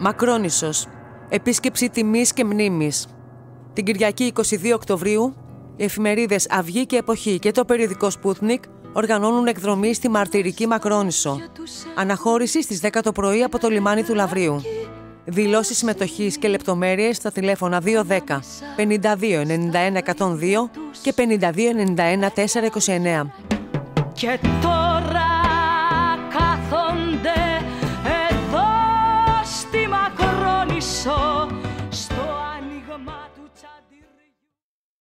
Μακρόνισσος. Επίσκεψη τιμής και μνήμης. Την Κυριακή 22 Οκτωβρίου, οι εφημερίδες Αυγή και Εποχή και το περιοδικό Σπούτνικ οργανώνουν εκδρομή στη μαρτυρική Μακρόνισσο. Αναχώρηση στις 10 το πρωί από το λιμάνι του Λαβρίου. Δηλώσεις συμμετοχής και λεπτομέρειες στα τηλέφωνα 210 52 91 102 και 52 91 429. Και τώρα Gama tu cha